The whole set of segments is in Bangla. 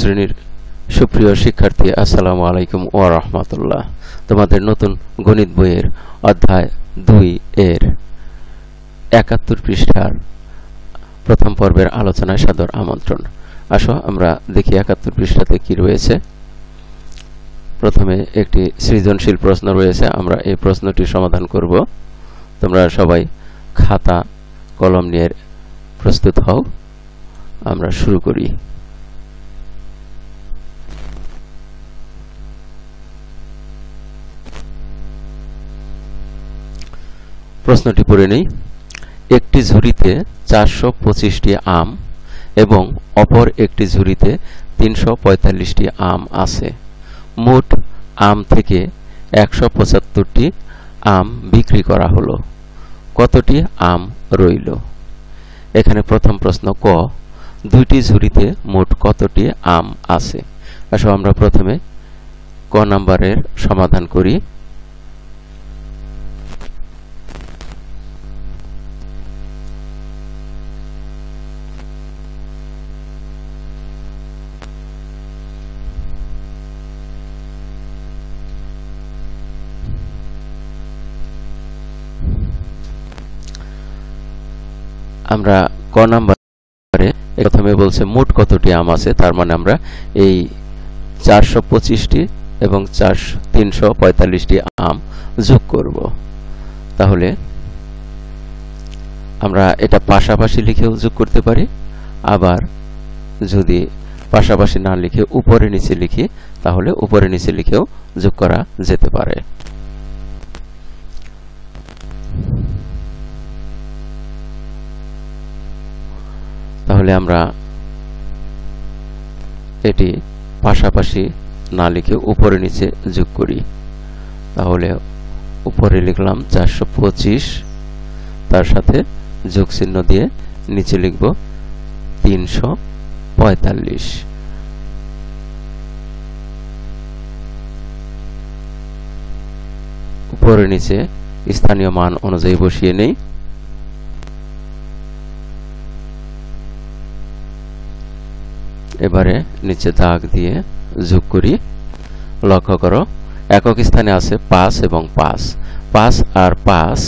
শ্রেণির সুপ্রিয় শিক্ষার্থী, আসসালামু আলাইকুম ও রহমতুল্লাহ। তোমাদের নতুন গণিত বইয়ের অধ্যায় দুই এর একাত্তর পৃষ্ঠার প্রথম পর্বের আলোচনায় সাদর আমন্ত্রণ। আসো, আমরা দেখি একাত্তর পৃষ্ঠাতে কি রয়েছে। প্রথমে একটি সৃজনশীল প্রশ্ন রয়েছে, আমরা এই প্রশ্নটি সমাধান করব। তোমরা সবাই খাতা, কলম নিয়ে প্রস্তুত হও। আমরা শুরু করি। প্রশ্নটি পড়ে নেই। একটি ঝুড়িতে চারশো পঁচিশটি আম এবং অপর একটি ঝুড়িতে তিনশো পঁয়তাল্লিশটি আম আছে। মোট আম থেকে একশো পঁচাত্তরটি আম বিক্রি করা হলো। কতটি আম রইল? এখানে প্রথম প্রশ্ন, ক, দুইটি ঝুড়িতে মোট কতটি আম আছে? আসো আমরা প্রথমে ক নাম্বারের সমাধান করি। আমরা ক নাম্বারে প্রথমে বলছে মোট কতটি আম আছে, তার মানে আমরা এই চারশো পঁচিশটি এবং চারশো তিনশো পঁয়তাল্লিশটি আম যোগ করব। তাহলে আমরা এটা পাশাপাশি লিখেও যোগ করতে পারি। আবার যদি পাশাপাশি না লিখে উপরে নিচে লিখি, তাহলে উপরে নিচে লিখেও যোগ করা যেতে পারে। তাহলে আমরা এটি পাশাপাশি না লিখে উপরে নিচে যোগ করি। তাহলে উপরে লিখলাম চারশো পঁচিশ, তার সাথে যোগ চিহ্ন দিয়ে নিচে লিখব তিনশো পঁয়তাল্লিশ। উপরে নিচে স্থানীয় মান অনুযায়ী বসিয়ে নেই। এবারে নিচে দাগ দিয়ে যোগ করি। লক্ষ্য করো, একক স্থানে আছে পাঁচ এবং পাঁচ। পাঁচ আর পাঁচ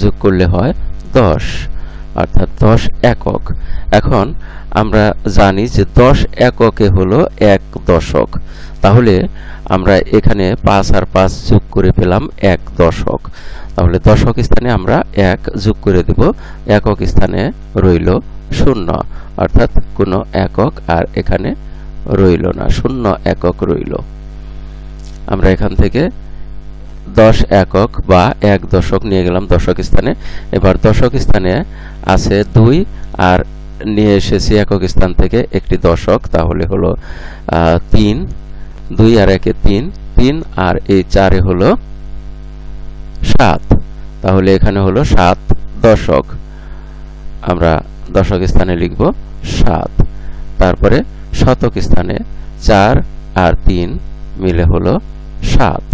যোগ করলে হয় দশ, অর্থাৎ দশ একক। এখন আমরা জানি যে দশ এককে হলো এক দশক। তাহলে আমরা এখানে পাঁচ আর পাঁচ যোগ করে পেলাম এক দশক। তাহলে দশক স্থানে আমরা এক যোগ করে দেব। একক স্থানে রইল শূন্য, অর্থাৎ কোনো একক আর এখানে রইল না, শূন্য একক রইল। আমরা এখান থেকে দশ একক বা এক দশক নিয়ে গেলাম দশক স্থানে। এবার দশক স্থানে আছে দুই আর নিয়ে এসেছি একক স্থান থেকে একটি দশক, তাহলে হলো তিন। দুই আর একে তিন তিন আর এই চারে হলো সাত। তাহলে এখানে হলো সাত দশক। আমরা দশক স্থানে লিখব সাত। তারপরে শতক স্থানে চার আর তিন মিলে হলো সাত।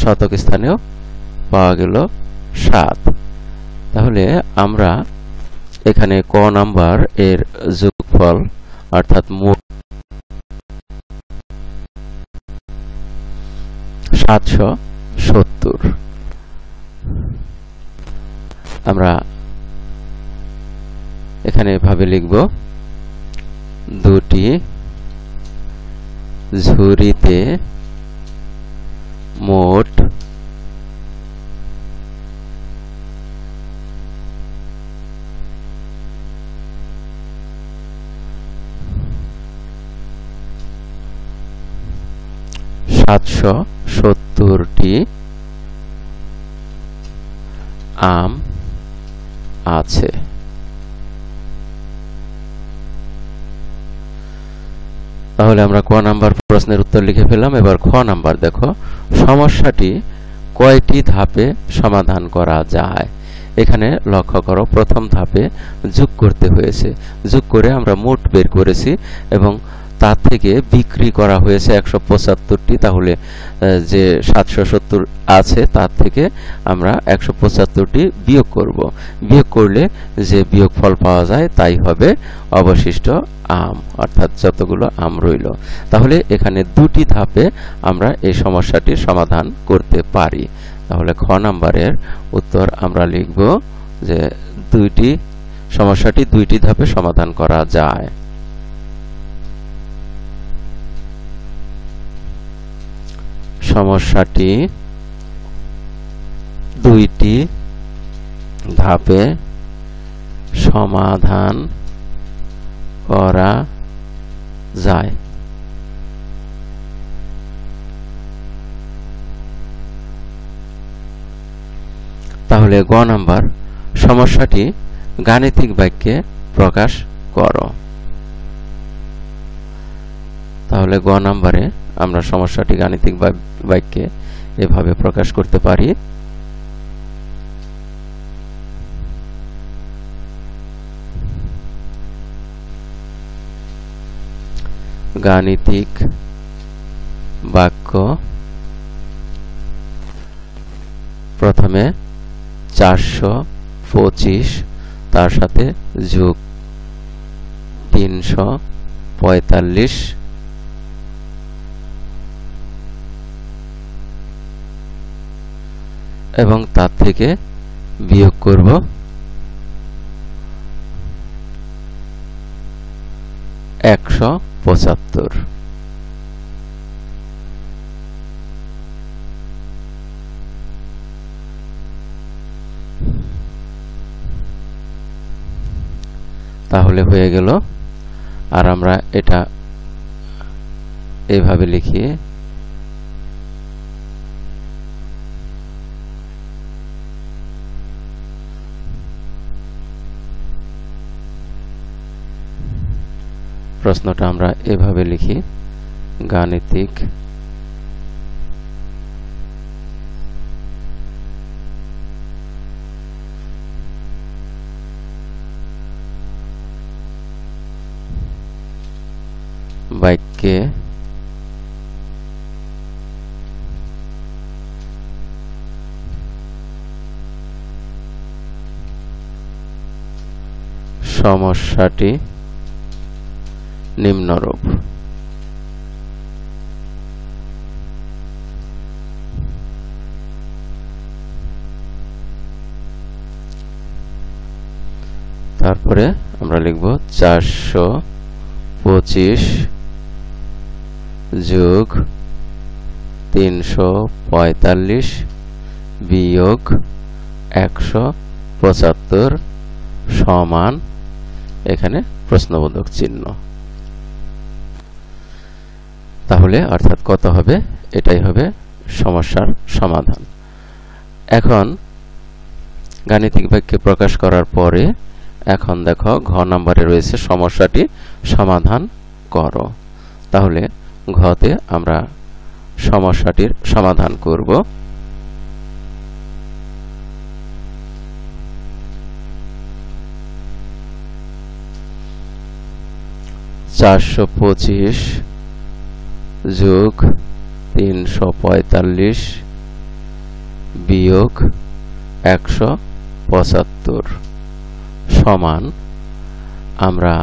শতক স্থানেও পাওয়া গেল সাত। তাহলে আমরা এখানে ক নাম্বার এর যোগফল অর্থাৎ মোট সাতশো সত্তর। আমরা এখানে এভাবে লিখব। দুটি ঝুড়িতে মোট সাতশো সত্তরটি আম আছে। তাহলে আমরা ক নাম্বার প্রশ্নের উত্তর লিখে ফেললাম। এবার খ নাম্বার দেখো। সমস্যাটি কয়টি ধাপে সমাধান করা যায়? এখানে লক্ষ্য করো, প্রথম ধাপে যোগ করতে হয়েছে। যোগ করে আমরা মোট বের করেছি এবং তার থেকে বিক্রি করা হয়েছে একশো পঁচাত্তরটি, তাহলে যে সাতশো সত্তর আছে, তার থেকে আমরা একশো পঁচাত্তরটি বিয়োগ করব। বিয়োগ করলে যে বিয়োগ ফল পাওয়া যায়, তাই হবে অবশিষ্ট আম, অর্থাৎ যতগুলো আম রইল। তাহলে এখানে দুটি ধাপে আমরা এই সমস্যাটির সমাধান করতে পারি। তাহলে খ নাম্বারের উত্তর আমরা লিখব যে দুইটি, সমস্যাটি দুইটি ধাপে সমাধান করা যায়। সমস্যাটি দুইটি ধাপে সমাধান করা যায়। তাহলে গ নাম্বার, সমস্যাটি গাণিতিক বাক্যে প্রকাশ করো। তাহলে গ নাম্বারে আমরা সমস্যাটি গাণিতিক বাক্যে এভাবে প্রকাশ করতে পারি। গাণিতিক বাক্য প্রথমে চারশো পঁচিশ, তার সাথে যোগ তিনশো পঁয়তাল্লিশ এবং তার থেকে বিয়োগ করব। একশো পঁচাত্তর। তাহলে হয়ে গেল। আর আমরা এটা এভাবে লিখি প্রশ্নটা আমরা এভাবে লিখি। গাণিতিক। বাক্যে সমস্যাটি নিম্নরূপ। তারপরে আমরা লিখব চারশো পঁচিশ যোগ তিনশো পঁয়তাল্লিশ বিয়োগ একশো পঁচাত্তর সমান এখানে প্রশ্নবোধক চিহ্ন। তাহলে অর্থাৎ কত হবে? এটাই হবে সমস্যার সমাধান। এখন গাণিতিক বাক্যে প্রকাশ করার পরে এখন দেখো ঘ নাম্বারে রয়েছে সমস্যাটি, সমাধান করো। তাহলে ঘতে আমরা সমস্যাটির সমাধান করব। চারশো পঁচিশ যোগ তিনশো পঁয়তাল্লিশ বিয়োগ একশো পঁচাত্তর সমান, আমরা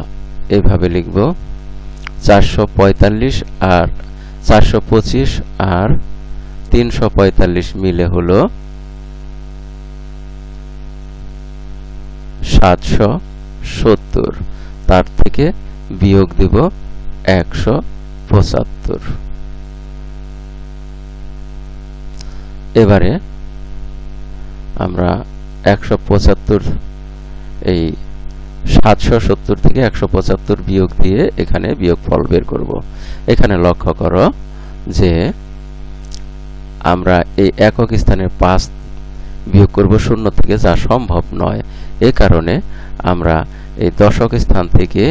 এভাবে লিখব চারশো পঁয়তাল্লিশ আর চারশো পঁচিশ আর তিনশো পঁয়তাল্লিশ মিলে হলো সাতশো সত্তর। তার থেকে বিয়োগ দিব একশো পঁচাত্তর। এবারে আমরা একশো পঁচাত্তর, এই সাতশো সত্তর থেকে একশো পঁচাত্তর বিয়োগ দিয়ে এখানে বিয়োগ ফল বের করব। এখানে লক্ষ্য করো যে আমরা এই একক স্থানের পাঁচ বিয়োগ করব শূন্য থেকে, যা সম্ভব নয়। এ কারণে আমরা এই দশক স্থান থেকে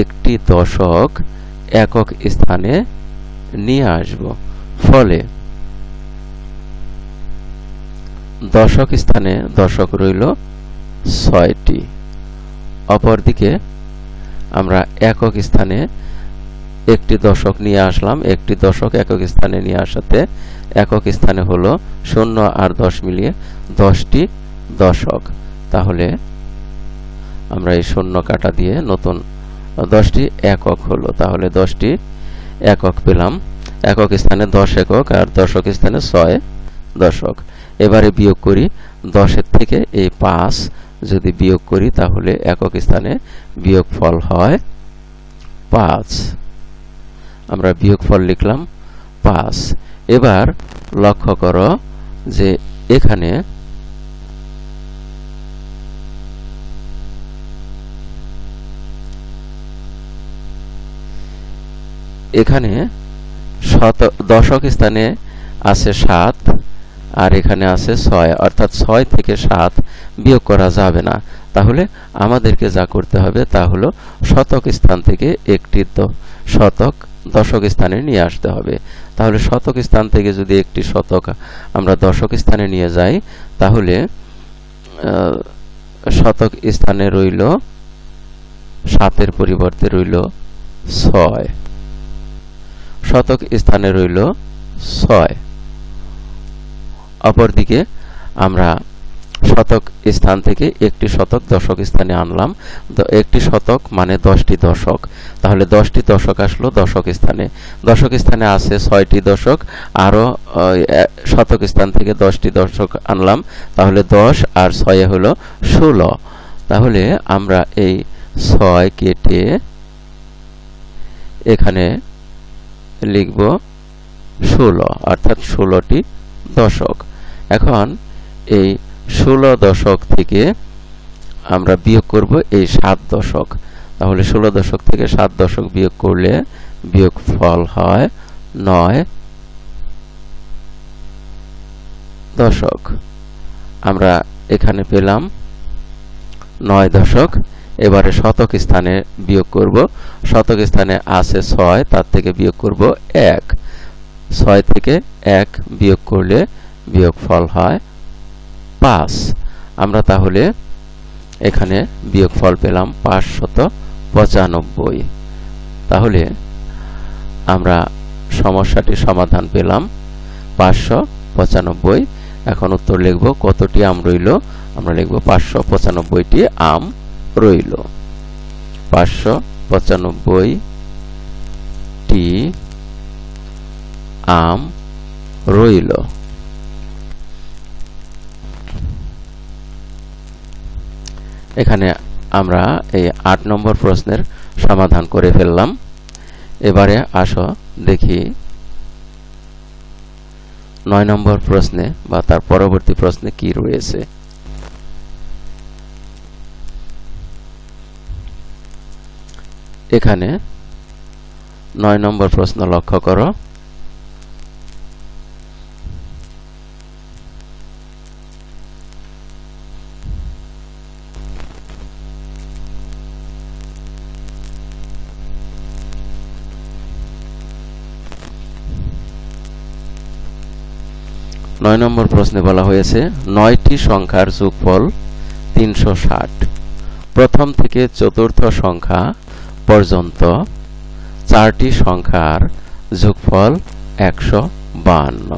একটি দশক একক স্থানে নিয়ে আসব। ফলে দশক স্থানে দশক রইল ছয়টি। অপরদিকে আমরা একক স্থানে একটি দশক নিয়ে আসলাম। একটি দশক একক স্থানে নিয়ে আসাতে একক স্থানে হলো শূন্য আর দশ মিলিয়ে দশটি দশক। তাহলে আমরা এই শূন্য কাটা দিয়ে নতুন দশটি একক হলো। তাহলে দশটি একক পেলাম। একক স্থানে দশ একক আর দশক স্থানে ছয় দশক। এবারে বিয়োগ করি দশের থেকে এই পাঁচ। যদি বিয়োগ করি তাহলে একক স্থানে বিয়োগ ফল হয় পাঁচ। আমরা বিয়োগ ফল লিখলাম পাঁচ। এবার লক্ষ্য করো যে এখানে এখানে শত, দশক স্থানে আছে সাত আর এখানে আছে ছয়। অর্থাৎ ছয় থেকে সাত বিয়োগ করা যাবে না। তাহলে আমাদেরকে যা করতে হবে তা হলো শতক স্থান থেকে একটি শতক দশক স্থানে নিয়ে আসতে হবে। তাহলে শতক স্থান থেকে যদি একটি শতক আমরা দশক স্থানে নিয়ে যাই, তাহলে শতক স্থানে রইল, সাতের পরিবর্তে রইল ছয়। শতক স্থানে রইল ছয়। অপরদিকে আমরা শতক স্থান থেকে একটি শতক দশক স্থানে আনলাম। একটি শতক মানে দশটি দশক। তাহলে দশটি দশক আসলো দশক স্থানে। দশক স্থানে আছে ছয়টি দশক। আরও শতক স্থান থেকে দশটি দশক আনলাম। তাহলে দশ আর ছয়ে হলো ষোলো। তাহলে আমরা এই ছয় কেটে এখানে লিখব ষোলো, অর্থাৎ ষোলোটি দশক। এখন এই ষোলো দশক থেকে আমরা বিয়োগ করব এই সাত দশক। তাহলে ষোলো দশক থেকে সাত দশক বিয়োগ করলে বিয়োগ ফল হয় নয় দশক। আমরা এখানে পেলাম নয় দশক, এবারে শতক স্থানে বিয়োগ করব। শতক স্থানে আছে ছয়, তার থেকে বিয়োগ করব এক। ছয় থেকে এক বিয়োগ করলে বিয়োগ ফল হয় পাঁচ। আমরা তাহলে এখানে বিয়োগ ফল পেলাম পাঁচশত পঁচানব্বই। তাহলে আমরা সমস্যাটি সমাধান পেলাম পাঁচশো পঁচানব্বই। এখন উত্তর লিখব কতটি আম রইল? আমরা লিখব পাঁচশো পঁচানব্বইটি আম রইল। পাঁচশো পঁচানব্বইটি আম রইল। এখানে আমরা এই আট নম্বর প্রশ্নের সমাধান করে ফেললাম। এবারে আসো দেখি নয় নম্বর প্রশ্নে বা তার পরবর্তী প্রশ্নে কি রয়েছে। এখানে নয় নম্বর প্রশ্ন লক্ষ্য করো। নয় নম্বর প্রশ্নে বলা হয়েছে, নয়টি সংখ্যার যোগফল তিনশো ষাট। প্রথম থেকে চতুর্থ সংখ্যা পর্যন্ত চারটি সংখ্যার যোগফল একশো বাহান্ন।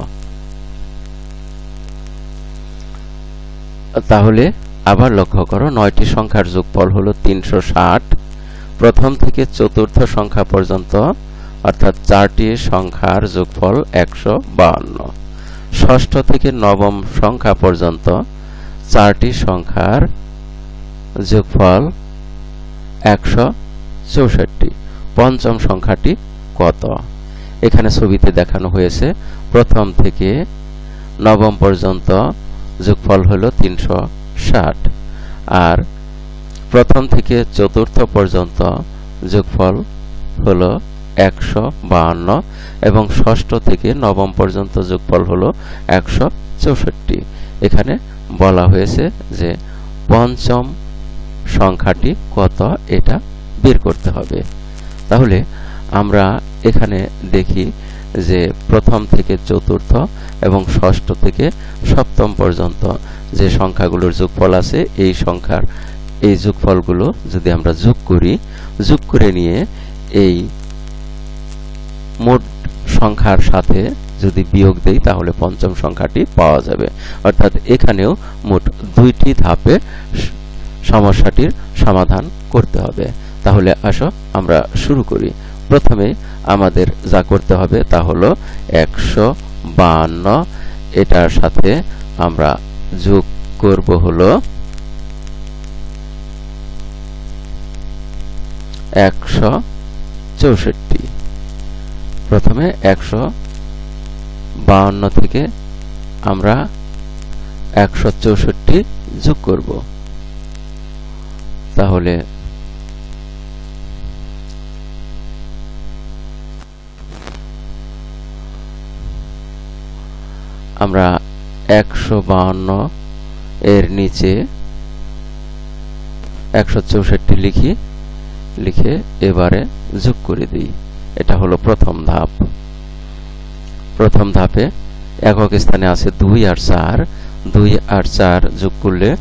তাহলে আবার লক্ষ্য করো, নয়টি সংখ্যার যোগফল হলো তিনশো ষাট। প্রথম থেকে চতুর্থ সংখ্যা পর্যন্ত, অর্থাৎ চারটি সংখ্যার যোগফল একশো বাহান্ন। ষষ্ঠ থেকে নবম সংখ্যা পর্যন্ত, চারটি সংখ্যার যোগফল একশো চৌষট্টি। পঞ্চম সংখ্যাটি কত? এখানে ছবিতে দেখানো হয়েছে, প্রথম থেকে নবম পর্যন্ত যোগফল হলো তিনশো ষাট। আর প্রথম থেকে চতুর্থ পর্যন্ত যোগফল হলো একশো বাহান্ন। এবং ষষ্ঠ থেকে নবম পর্যন্ত যোগফল হলো একশো চৌষট্টি। এখানে বলা হয়েছে যে পঞ্চম সংখ্যাটি কত? এটা বের করতে হবে। তাহলে আমরা এখানে দেখি যে প্রথম থেকে চতুর্থ এবং ষষ্ঠ থেকে সপ্তম পর্যন্ত যে সংখ্যাগুলোর যোগফল আছে, এই সংখ্যার এই যোগফলগুলো যদি আমরা যোগ করি, যোগ করে নিয়ে এই মোট সংখ্যার সাথে যদি বিয়োগ দেই, তাহলে পঞ্চম সংখ্যাটি পাওয়া যাবে। অর্থাৎ এখানেও মোট দুইটি ধাপে সমস্যাটির সমাধান করতে হবে। তাহলে আসো, আমরা শুরু করি। প্রথমে আমাদের যা করতে হবে তা হলো একশো বাহান্ন। এটার সাথে আমরা যোগ করব হলো একশো চৌষট্টি। প্রথমে একশো বাহান্ন থেকে আমরা একশো চৌষট্টি যোগ করব। তাহলে আমরা একশো বাহান্ন এর নিচে একশো চৌষট্টি লিখি, লিখে এবারে যোগ করে দিই। এটা হলো প্রথম ধাপ। প্রথম ধাপে একক স্থানে আছে দুই আর চার। দুই আর চার যোগ করলে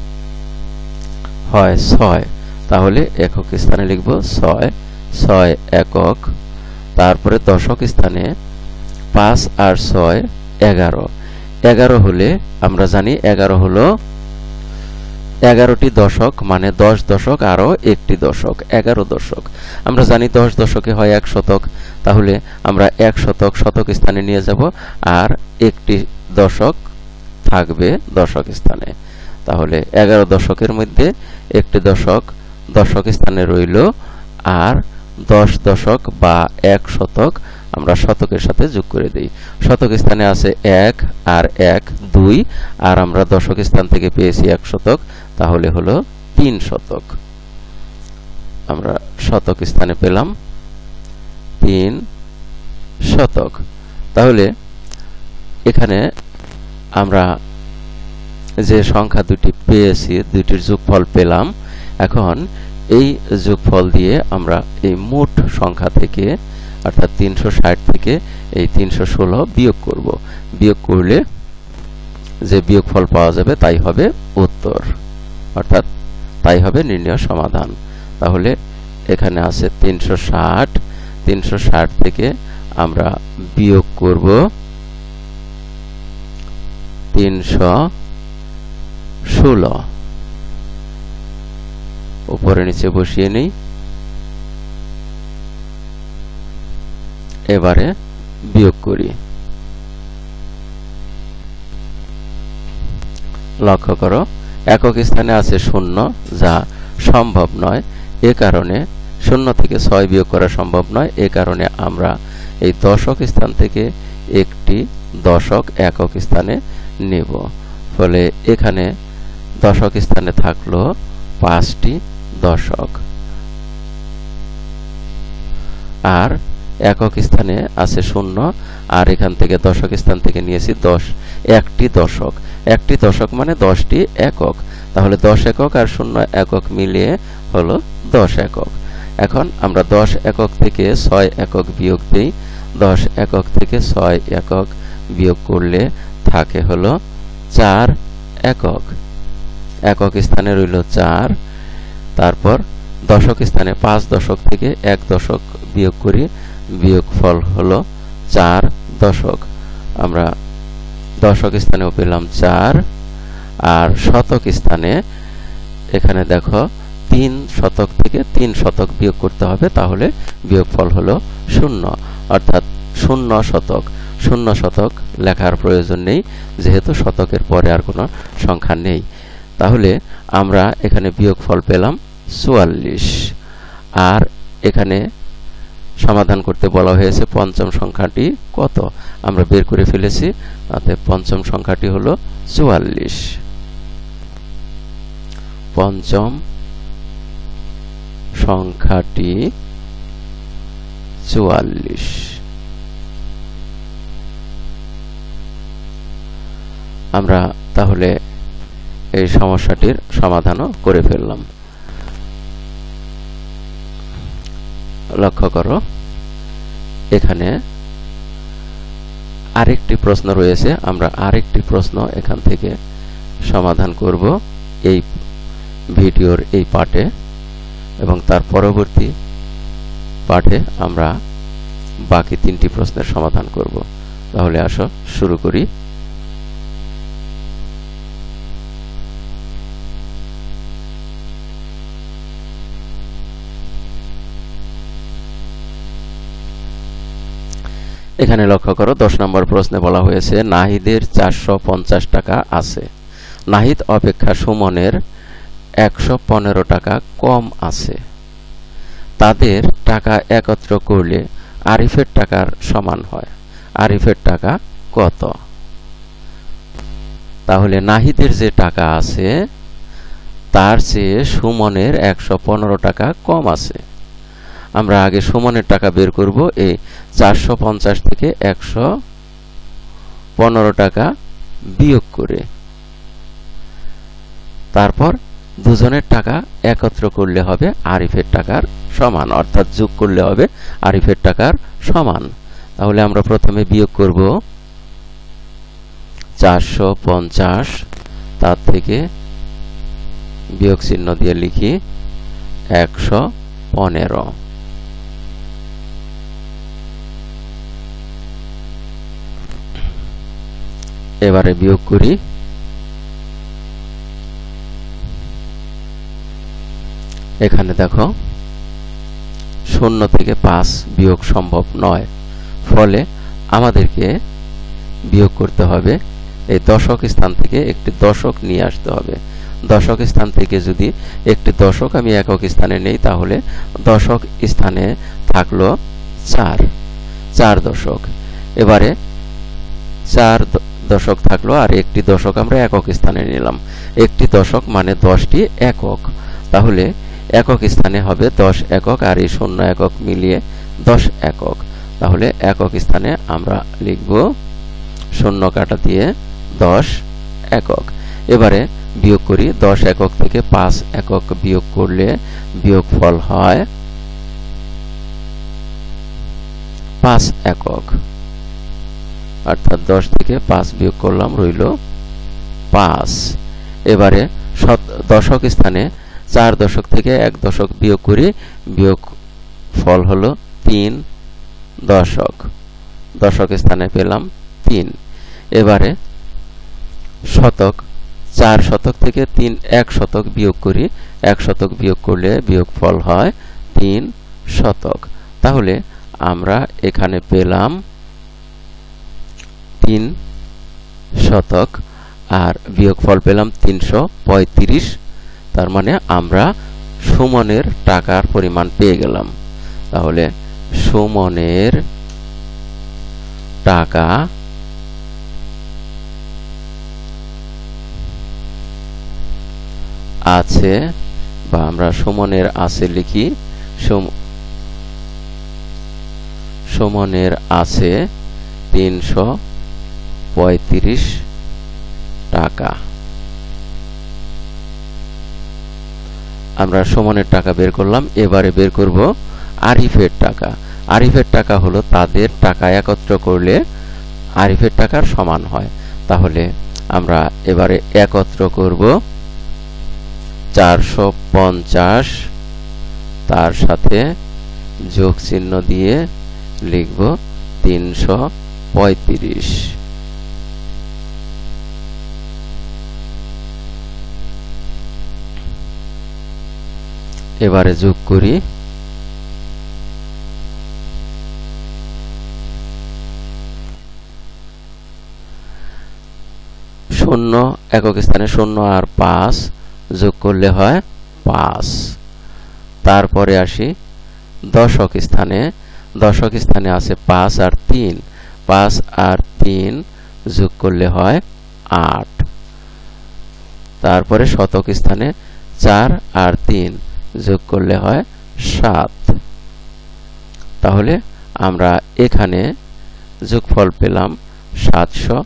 হয় ছয়। তাহলে একক স্থানে লিখব ছয় ছয় একক। তারপরে দশক স্থানে পাঁচ আর ছয় এগারো। এগারো হলে, আমরা জানি এগারো হলো এগারোটি দশক মানে দশ দশক, আরও একটি দশক, এগারো দশক। আমরা জানি দশ দশকে হয় এক শতক, তাহলে আমরা এক শতক শতক স্থানে নিয়ে যাব, আর একটি দশক থাকবে দশক স্থানে। তাহলে এগারো দশকের মধ্যে একটি দশক দশক স্থানে রইল, আর দশ দশক বা এক শতক আমরা শতকের সাথে যোগ করে দিই। শতক স্থানে আছে এক আর এক দুই, আর আমরা দশক স্থান থেকে পেয়েছি এক শতক, তাহলে হলো তিন শতক। আমরা শতক স্থানে পেলাম তিন শতক। তাহলে এখানে আমরা যে সংখ্যা দুটি পেয়েছি, দুইটির যোগফল পেলাম। এখন এই যোগফল দিয়ে আমরা এই মোট সংখ্যা থেকে অর্থাৎ তিনশো ষাট থেকে এই তিনশো ষোলো বিয়োগ করব। বিয়োগ করলে যে বিয়োগফল পাওয়া যাবে তাই হবে উত্তর। অর্থাৎ তাই হবে নির্ণয় সমাধান। তাহলে এখানে আছে তিনশো ষাট। তিনশো থেকে আমরা বিয়োগ করব তিনশো ষোলো। উপরে নিচে বসিয়ে নিই। এবারে বিয়োগ করি। লক্ষ্য করো, একক স্থানে আছে শূন্য, যা সম্ভব নয়। এ কারণে শূন্য থেকে ছয় বিয়োগ করা সম্ভব নয়। এ কারণে আমরা এই দশক স্থান থেকে একটি দশক একক স্থানে নেব। ফলে এখানে দশক স্থানে থাকল পাঁচটি দশক। আর একক স্থানে আছে শূন্য, আর এখান থেকে দশক স্থান থেকে নিয়েছি দশ। একটি দশক। একটি দশক মানে দশটি একক। তাহলে দশ একক আর শূন্য একক মিলিয়ে হলো দশ একক। এখন আমরা দশ একক থেকে ছয় একক বিয়োগ দিই। দশ একক থেকে ছয় একক বিয়োগ করলে থাকে হলো চার একক। একক স্থানে রইল চার। তারপর দশক স্থানে পাঁচ দশক থেকে এক দশক বিয়োগ করি। বিয়োগফল হলো চার দশক। আমরা দশক স্থানেও পেলাম চার আর শতক স্থানে এখানে দেখো তিন শতক থেকে তিন শতক বিয়োগ করতে হবে, তাহলে বিয়োগফল হলো শূন্য। অর্থাৎ শূন্য শতক। শূন্য শতক লেখার প্রয়োজন নেই, যেহেতু শতকের পরে আর কোনো সংখ্যা নেই। তাহলে আমরা এখানে বিয়োগফল পেলাম চুয়াল্লিশ। আর এখানে সমাধান করতে বলা হয়েছে, পঞ্চম সংখ্যাটি কত? আমরা বের করে ফেলেছি, অতএব পঞ্চম সংখ্যাটি হলো চুয়াল্লিশ। পঞ্চম সংখ্যাটি চুয়াল্লিশ। আমরা তাহলে এই সমস্যাটির সমাধানও করে ফেললাম। লক্ষ্য করো। এখানে আরেকটি প্রশ্ন রয়েছে। আমরা আরেকটি প্রশ্ন এখান থেকে সমাধান করব এই ভিডিওর এই পার্টে এবং তার পরবর্তী পাঠে আমরা বাকি তিনটি প্রশ্নের সমাধান করব। তাহলে আসো, শুরু করি। এখানে লক্ষ্য করো, দশ নম্বর প্রশ্নে বলা হয়েছে, নাহিদের চারশো পঞ্চাশ টাকা আছে। নাহিদ অপেক্ষা সুমনের একশো পনেরো টাকা কম আছে। তাদের টাকা একত্র করলে আরিফের টাকার সমান হয়। আরিফের টাকা কত? তাহলে নাহিদের যে টাকা আছে, তার চেয়ে সুমনের একশো পনেরো টাকা কম আছে। আমরা আগে সমানের টাকা বের করব এই চারশো পঞ্চাশ থেকে একশো পনেরো টাকা বিয়োগ করে। তারপর দুজনের টাকা একত্র করলে হবে আরিফের টাকার সমান, অর্থাৎ যোগ করলে হবে আরিফের টাকার সমান। তাহলে আমরা প্রথমে বিয়োগ করব চারশো পঞ্চাশ, তার থেকে বিয়োগ চিহ্ন দিয়ে লিখি একশো পনেরো। এবারে বিয়োগ করি। এখানে দেখো, শূন্য থেকে পাঁচ বিয়োগ সম্ভব নয়। ফলে আমাদেরকে বিয়োগ করতে হবে। এই দশক স্থান থেকে একটি দশক নিয়ে আসতে হবে। দশক স্থান থেকে যদি একটি দশক আমি একক স্থানে নেই, তাহলে দশক স্থানে থাকল চার। চার দশক। এবারে চার দশক থাকল আর একটি দশক আমরা একক স্থানে নিলাম। একটি দশক মানে দশটি একক। তাহলে একক স্থানে হবে দশ একক আর এই শূন্য একক মিলিয়ে দশ একক। তাহলে একক স্থানে আমরা লিখব শূন্য কাটা দিয়ে দশ একক। এবারে বিয়োগ করি দশ একক থেকে পাঁচ একক বিয়োগ করলে বিয়োগ ফল হয় পাঁচ একক। অর্থাৎ দশ থেকে পাঁচ বিয়োগ করলাম রইল পাঁচ। এবারে দশক স্থানে চার দশক থেকে এক দশক বিয়োগ করি, বিয়োগ ফল হলো তিন দশক। দশক স্থানে পেলাম তিন। এবারে শতক, চার শতক থেকে তিন, এক শতক বিয়োগ করি, এক শতক বিয়োগ করলে বিয়োগ ফল হয় তিন শতক। তাহলে আমরা এখানে পেলাম তিন শতক, আর বিয়োগফল পেলাম তিনশো পঁয়ত্রিশ। তার মানে আমরা সুমনের টাকার পরিমাণ পেয়ে গেলাম। তাহলে সুমনের টাকা আছে, বা আমরা সুমনের আছে লিখি সুমনের আছে তিনশো পঁয়ত্রিশ টাকা। আমরা সমানের টাকা বের করলাম, এবারে বের করব আরিফের টাকা। আরিফের টাকা হলো তাদের টাকা একত্র করলে আরিফের টাকার সমান হয়। তাহলে আমরা এবারে একত্র করব চারশো পঞ্চাশ, তার সাথে যোগ চিহ্ন দিয়ে লিখব তিনশো পঁয়ত্রিশ। এবারে যোগ করি। শূন্য, একক স্থানে শূন্য আর পাঁচ যোগ করলে হয় পাঁচ। তারপরে আসি, দশক স্থানে দশক স্থানে আছে পাঁচ আর তিন। পাঁচ আর তিন যোগ করলে হয় আট। তারপরে শতক স্থানে চার আর তিন। যোগ করলে হয় সাত। তাহলে আমরা এখানে যোগফল পেলাম সাতশো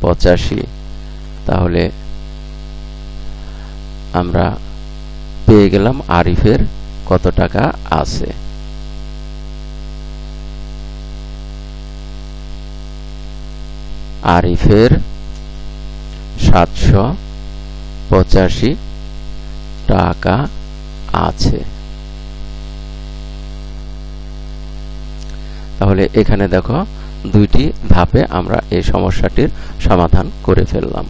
পঁচাশি। তাহলে আমরা পেয়ে গেলাম আরিফের কত টাকা আছে? আরিফের সাতশো পঁচাশি টাকা আছে। তাহলে এখানে দেখো দুইটি ধাপে আমরা এই সমস্যাটির সমাধান করে ফেললাম।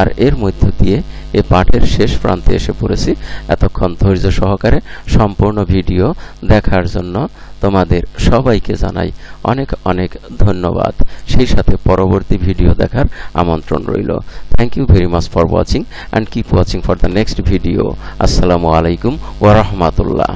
আর এর মধ্য দিয়ে এ পাঠের শেষ প্রান্তে এসে পড়েছি। এতক্ষণ ধৈর্য সহকারে সম্পূর্ণ ভিডিও দেখার জন্য তোমাদের সবাইকে জানাই অনেক অনেক ধন্যবাদ। সেই সাথে পরবর্তী ভিডিও দেখার আমন্ত্রণ রইল। Thank you very much for watching and keep watching for the next video আসসালামু আলাইকুম ওয়া রাহমাতুল্লাহ।